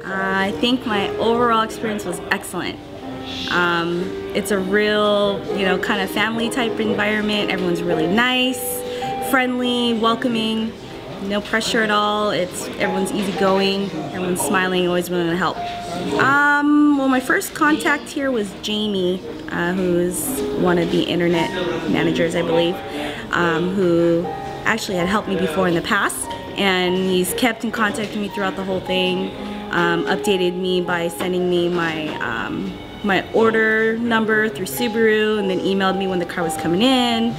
I think my overall experience was excellent. Um, it's a real, you know, kind of family type environment. Everyone's really nice, friendly, welcoming, no pressure at all. It's everyone's easygoing, everyone's smiling, always willing to help. Um, well, my first contact here was Jamie, uh, who's one of the internet managers, I believe, um, who actually had helped me before in the past, and he's kept in contact with me throughout the whole thing. Um, updated me by sending me my um, my order number through Subaru, and then emailed me when the car was coming in,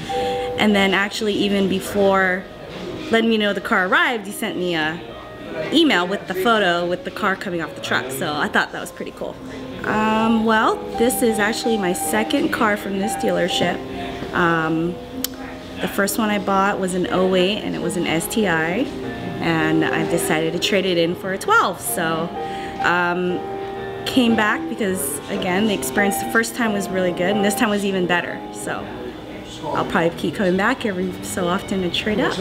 and then actually even before letting me know the car arrived, he sent me a email with the photo with the car coming off the truck. So I thought that was pretty cool. Um, well, this is actually my second car from this dealership. The first one I bought was an 08 and it was an STI and I've decided to trade it in for a 12. So um, came back because again the experience the first time was really good and this time was even better. So I'll probably keep coming back every so often to trade up.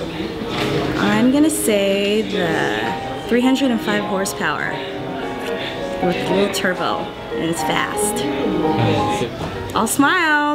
I'm gonna say the 305 horsepower with a little turbo and it's fast. I'll smile.